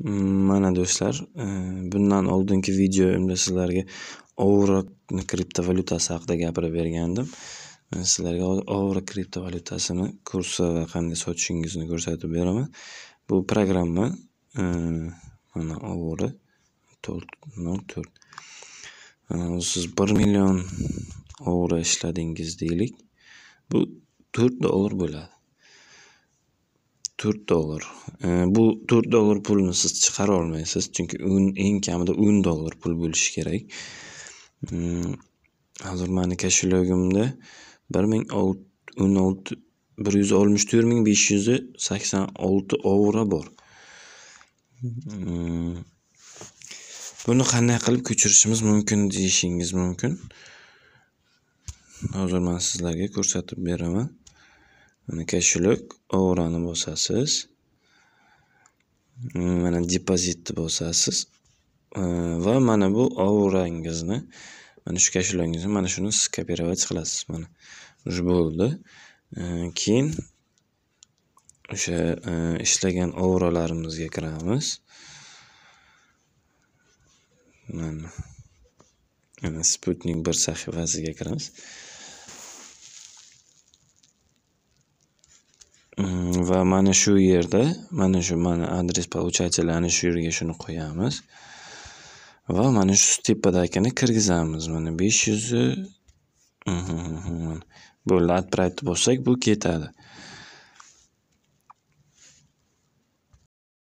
Mm, mana do'stlar, e, bundan oldingi videoyimda sizlarga Ovro kriptovalyutasi haqida gapirib bergandim. E, sizlarga Ovro kriptovalyutasini kursi va qanday sotishingizni ko'rsatib beraman. Bu programma e, mana Ovro to'rt nol to'rt. Siz bir million Ovro ishladingiz deylik. Bu to'rt dollar bo'ladi. To'rt dollar. Bu to'rt dollar pulni siz chiqara olmaysiz, chunki eng kamida o'n dollar pul bo'lishi kerak. Hozir mani koshelogimda bir ming o'n olti bir yuz oltmish to'rt ming besh yuz sakson olti ovra bor. Buni qanday qilib ko'chirishimiz mumkin deyishingiz mumkin. Hozir men sizlarga ko'rsatib beraman. Mana koshelok Ovroni bosasiz. Mana depozitni bosasiz va mana bu Ovrongizni mana shu koshelogingizni mana shuni skopировать qilasiz mana. Уже bo'ldi. Keyin o'sha e, ishlagan Ovrolarimizga kiramiz. Mana. Mana Sputnik bir sahifasiga kiramiz. Va mana shu yerda, mana shu mana adres получателя ana shu yerga shuni qo'yamiz. Va mana shu tepadagini kirgizamiz. Mana besh yuzi bo'ldi. Отправить bossak bu ketadi.